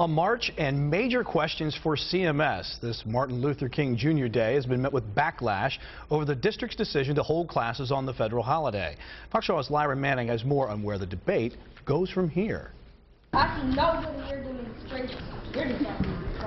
A march and major questions for CMS. This Martin Luther King Jr. Day has been met with backlash over the district's decision to hold classes on the federal holiday. Fox Show's Lyra Manning has more on where the debate goes from here. I see no demonstration.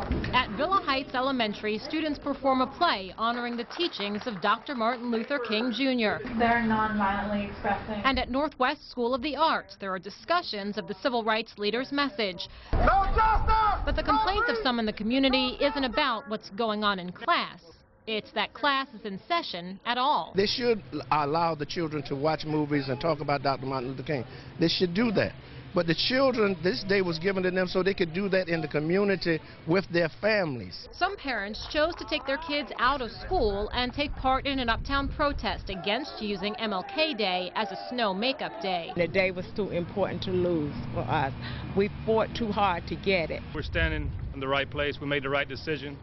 You're just At Villa Heights Elementary, students perform a play honoring the teachings of Dr. Martin Luther King Jr. They're non-violently expressing. And at Northwest School of the Arts, there are discussions of the civil rights leader's message. No justice! But the complaint of some in the community isn't about what's going on in class. It's that class is in session at all. They should allow the children to watch movies and talk about Dr. Martin Luther King. They should do that. But the children, this day was given to them so they could do that in the community with their families. Some parents chose to take their kids out of school and take part in an uptown protest against using MLK Day as a snow makeup day. The day was too important to lose for us. We fought too hard to get it. We're standing in the right place. We made the right decision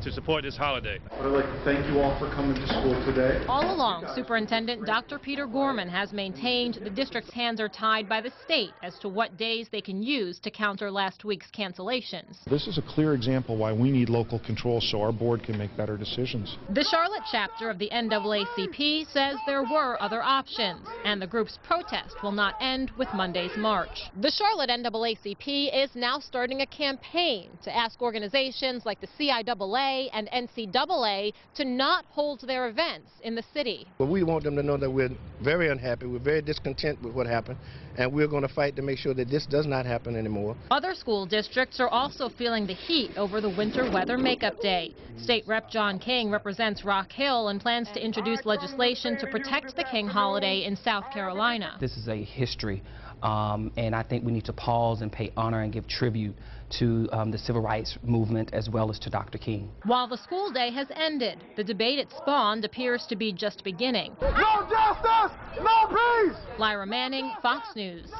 to support this holiday. I'd like to thank you all for coming to school today. All along, Superintendent Dr. Peter Gorman has maintained the district's hands are tied by the state as to what days they can use to counter last week's cancellations. This is a clear example why we need local control so our board can make better decisions. The Charlotte chapter of the NAACP says there were other options, and the group's protest will not end with Monday's march. The Charlotte NAACP is now starting a campaign to ask organizations like the CIAA and NCAA to not hold their events in the city. But we want them to know that we're very unhappy, we're very discontent with what happened, and we're going to fight to make sure that this does not happen anymore. Other school districts are also feeling the heat over the winter weather makeup day. State Rep John King represents Rock Hill and plans to introduce legislation to protect the King holiday in South Carolina. This is a history um, and I think we need to pause and pay honor and give tribute to um, the civil rights movement as well as to Dr. King. While the school day has ended, the debate it spawned appears to be just beginning. No justice, no peace! Lyra Manning, Fox News.